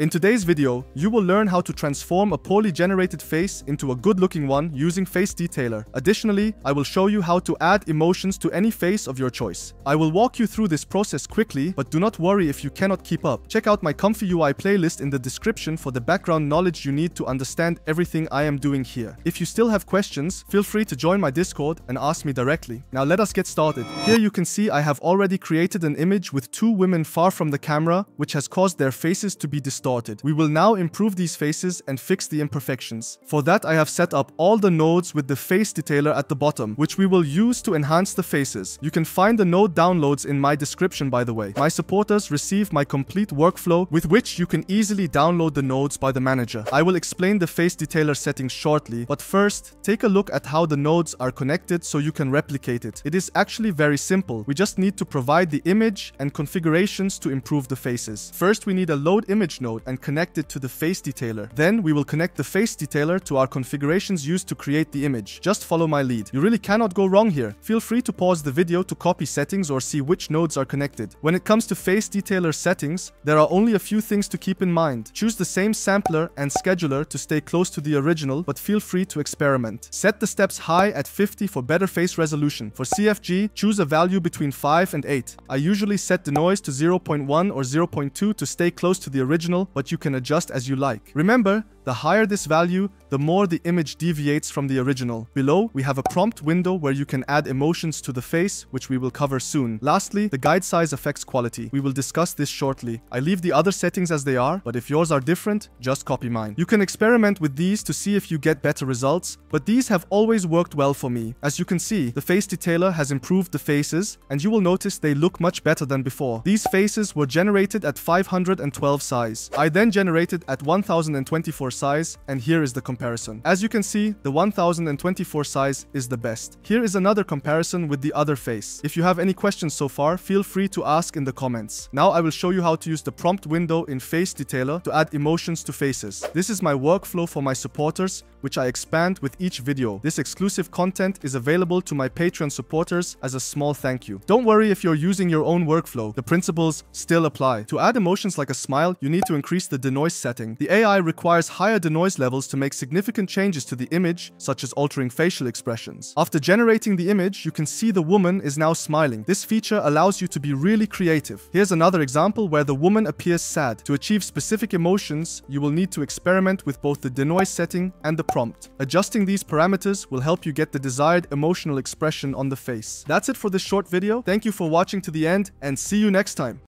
In today's video, you will learn how to transform a poorly generated face into a good-looking one using Face Detailer. Additionally, I will show you how to add emotions to any face of your choice. I will walk you through this process quickly, but do not worry if you cannot keep up. Check out my Comfy UI playlist in the description for the background knowledge you need to understand everything I am doing here. If you still have questions, feel free to join my Discord and ask me directly. Now let us get started. Here you can see I have already created an image with two women far from the camera, which has caused their faces to be distorted We will now improve these faces and fix the imperfections. For that I have set up all the nodes with the face detailer at the bottom, which we will use to enhance the faces. You can find the node downloads in my description by the way. My supporters receive my complete workflow with which you can easily download the nodes by the manager. I will explain the face detailer settings shortly, but first, take a look at how the nodes are connected so you can replicate it. It is actually very simple. We just need to provide the image and configurations to improve the faces. First, we need a load image node and connect it to the face detailer. Then we will connect the face detailer to our configurations used to create the image. Just follow my lead. You really cannot go wrong here. Feel free to pause the video to copy settings or see which nodes are connected. When it comes to face detailer settings, there are only a few things to keep in mind. Choose the same sampler and scheduler to stay close to the original, but feel free to experiment. Set the steps high at 50 for better face resolution. For CFG, choose a value between 5 and 8. I usually set the noise to 0.1 or 0.2 to stay close to the original but you can adjust as you like. Remember, the higher this value, the more the image deviates from the original. Below, we have a prompt window where you can add emotions to the face, which we will cover soon. Lastly, the guide size affects quality. We will discuss this shortly. I leave the other settings as they are, but if yours are different, just copy mine. You can experiment with these to see if you get better results, but these have always worked well for me. As you can see, the face detailer has improved the faces, and you will notice they look much better than before. These faces were generated at 512 size. I then generated at 1024 size, and here is the comparison. As you can see, the 1024 size is the best. Here is another comparison with the other face. If you have any questions so far, feel free to ask in the comments. Now I will show you how to use the prompt window in Face Detailer to add emotions to faces. This is my workflow for my supporters, which I expand with each video. This exclusive content is available to my Patreon supporters as a small thank you. Don't worry if you're using your own workflow, the principles still apply. To add emotions like a smile, you need to increase the denoise setting. The AI requires higher denoise levels to make significant changes to the image, such as altering facial expressions. After generating the image, you can see the woman is now smiling. This feature allows you to be really creative. Here's another example where the woman appears sad. To achieve specific emotions, you will need to experiment with both the denoise setting and the prompt. Adjusting these parameters will help you get the desired emotional expression on the face. That's it for this short video. Thank you for watching to the end and see you next time.